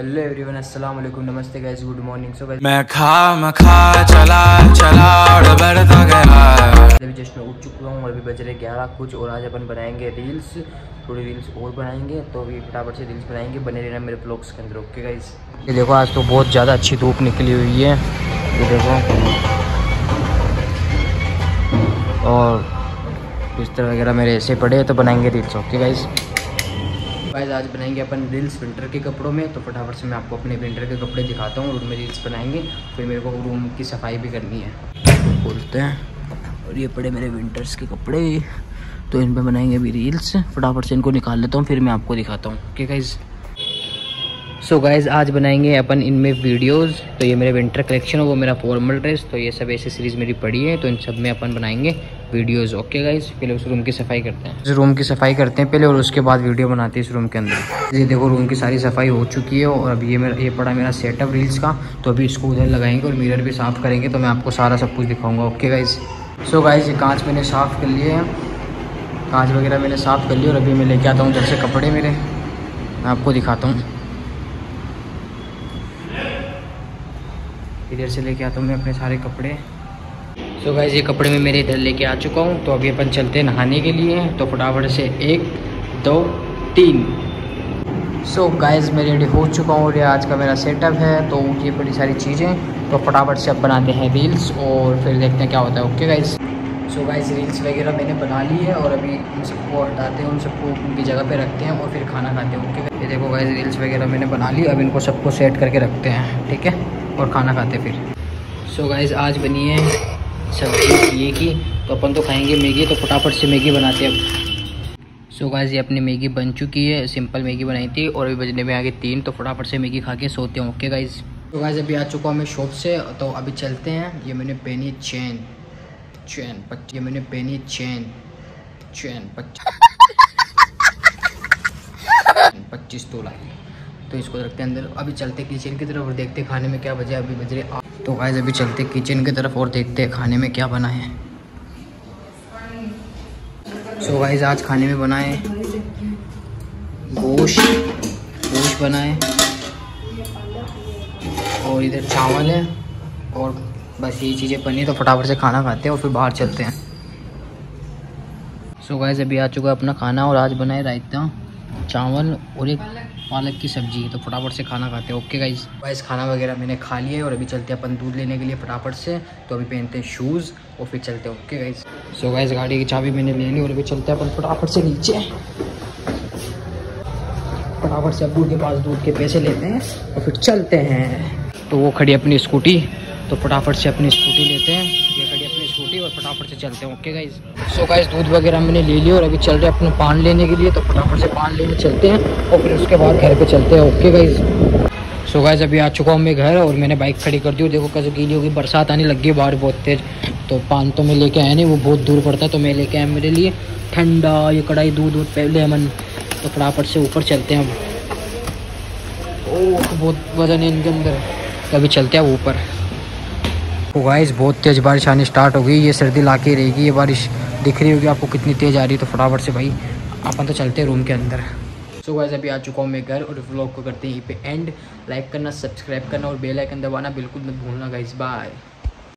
Hello everyone अस्सलाम वालेकुम नमस्ते guys good morning so guys मैं खा मैं खा चला चला और बढ़ता गया। अभी जस्ट मैं उठ चुका हूँ और अभी बज रहे ग्यारह कुछ और आज अपन बनाएँगे रील्स थोड़ी रील्स और बनाएँगे तो अभी फटाफट से रील्स बनाएँगे बने रहना मेरे ब्लॉग्स के अंदर ओके गाइस ये देखो आज तो बहुत ज़्यादा अच्छी धूप निकली हुई है। ये देखो। और बिस्तर वगैरह मेरे ऐसे पड़े हैं तो बनाएँगे रील्स ओके गाइस गाइस आज बनाएँगे अपन रील्स विंटर के कपड़ों में तो फटाफट से मैं आपको अपने विंटर के कपड़े दिखाता हूँ और उनमें रील्स बनाएँगे। फिर मेरे को रूम की सफ़ाई भी करनी है। बोलते खोलते हैं। और ये पड़े मेरे विंटर्स के कपड़े। तो इन पर बनाएँगे अभी रील्स फटाफट से इनको निकाल लेता हूँ फिर मैं आपको दिखाता हूँ। Okay guys so so guys आज बनाएँगे अपन इनमें वीडियोस तो ये मेरे विंटर कलेक्शन है, वो मेरा फॉर्मल ड्रेस तो ये सब ऐसे सीरीज़ मेरी पड़ी है तो इन सब में अपन बनाएँगे वीडियोस ओके गाइज़ पहले उस रूम की सफ़ाई करते हैं। रूम की सफ़ाई करते हैं पहले और उसके बाद वीडियो बनाते हैं इस रूम के अंदर। ये देखो रूम की सारी सफ़ाई हो चुकी है और अभी ये मेरा, ये पड़ा मेरा सेटअप रील्स का। तो अभी इसको उधर लगाएँगे और मिरर भी साफ़ करेंगे तो मैं आपको सारा सब कुछ दिखाऊँगा। ओके गाइज़ सो गाइज़ ये कांच मैंने साफ़ कर लिए कांच वगैरह मैंने साफ़ कर लिया और अभी मैं लेके आता हूँ उधर से कपड़े मेरे। मैं आपको दिखाता हूँ। इधर से लेके आता हूँ मैं अपने सारे कपड़े। सो so गाइज़ ये कपड़े मैं मेरे इधर लेके आ चुका हूँ। तो अभी अपन चलते हैं नहाने के लिए। तो फटाफट से एक, दो, तीन। सो so गाइज़ मैं रेडी हो चुका हूँ और ये आज का मेरा सेटअप है। तो ये बड़ी सारी चीज़ें। तो फटाफट से अब बनाते हैं रील्स और फिर देखते हैं क्या होता है। Okay guys so guys reels वगैरह मैंने बना ली है और अभी उन सबको हटाते हैं, उन सबको उनकी जगह पे रखते हैं और फिर खाना खाते हैं। ओके ये देखो गाइज़ रील्स वगैरह मैंने बना ली। अब इनको सबको सेट करके रखते हैं। ठीक है? और खाना खाते फिर। सो so गाइज़ आज बनी है सब्ज़ी ये की। तो अपन तो खाएँगे मैगी तो फटाफट से मैगी बनाते हैं अब। सो so गाइज़ ये अपनी मैगी बन चुकी है सिंपल मैगी बनाई थी और अभी बजने में आगे तीन तो फटाफट से मैगी खा के सोते हैं। ओके गाइज़ तो गाइज़ अभी आ चुका हूँ मैं शॉप से तो अभी चलते हैं। ये मैंने पहनी चैन। चैन ये मैंने पहनी चैन। चैन पच्चीस तोला। तो इसको रखते हैं अंदर। अभी चलते किचन की तरफ़ और देखते खाने में क्या बजा अभी बज रहे तो गाइस अभी चलते किचन की तरफ़ और देखते हैं खाने में क्या बना है। सो so गाइस आज खाने में बनाए गोश्त गोश्त बनाए। और इधर चावल है और बस ये चीज़ें बनी तो फटाफट से खाना खाते हैं और फिर बाहर चलते हैं। सो so गाइस अभी आ चुका है अपना खाना और आज बनाए रायता, चावल और एक पालक की सब्ज़ी तो फटाफट से खाना खाते हैं। ओके गाइज़ गाइज़ खाना वगैरह मैंने खा लिया है और अभी चलते हैं अपन दूध लेने के लिए फटाफट से। तो अभी पहनते हैं शूज़ और फिर चलते हैं। ओके गाइज़ सो गाइज़ गाड़ी की चाबी मैंने ले ली और अभी चलते हैं अपन फटाफट से नीचे। फटाफट से अबू के पास दूध के पैसे लेते हैं और फिर चलते हैं। तो वो खड़ी अपनी स्कूटी तो फटाफट से अपनी स्कूटी लेते हैं। ये खड़ी स्कूटी और फटाफट से चलते हैं। ओके गाइज़ सो गाइज़ दूध वगैरह मैंने ले लिया और अभी चल रहे अपने पान लेने के लिए तो फटाफट से पान लेने चलते हैं और फिर उसके बाद घर पे चलते हैं। ओके गाइज़ सो गाइज़ अभी आ चुका हूँ मैं घर और मैंने बाइक खड़ी कर दी और देखो कैसे गीली होगी बरसात आने लगी है बाहर बहुत तेज़। तो पान तो मैं लेके आया नहीं, वो बहुत दूर पड़ता है तो मैं लेके आया मेरे लिए। ठंडा, ये कढ़ाई दूध पहले अमन तो फटाफट से ऊपर चलते हैं अब ओह, बहुत वज़न है इनके अंदर। अभी चलते हैं ऊपर। तो गाइस बहुत तेज़ बारिश आनी स्टार्ट हो गई ये सर्दी ला के रहेगी। ये बारिश दिख रही होगी आपको कितनी तेज़ आ रही है तो फटाफट से भाई अपन तो चलते हैं रूम के अंदर। सो so गाइस अभी आ चुका हूँ मैं घर और व्लॉग को करते हैं यहीं पे एंड लाइक करना सब्सक्राइब करना और बेल आइकन दबाना बिल्कुल मत भूलना गाइस बाय